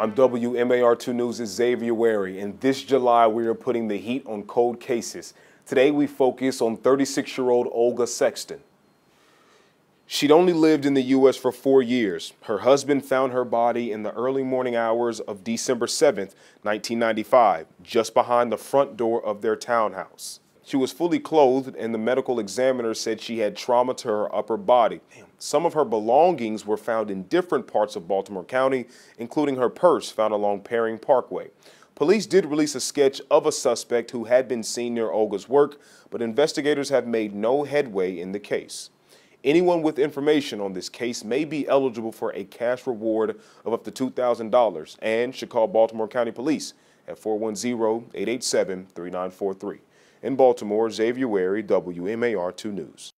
I'm WMAR2 News' Xavier Wary, and this July we are putting the heat on cold cases. Today we focus on 36-year-old Olga Sexton. She'd only lived in the U.S. for four years. Her husband found her body in the early morning hours of December 7, 1995, just behind the front door of their townhouse. She was fully clothed, and the medical examiner said she had trauma to her upper body. Some of her belongings were found in different parts of Baltimore County, including her purse found along Perring Parkway. Police did release a sketch of a suspect who had been seen near Olga's work, but investigators have made no headway in the case. Anyone with information on this case may be eligible for a cash reward of up to $2,000 and should call Baltimore County Police at 410-887-3943. In Baltimore, Xavier Wary, WMAR 2 News.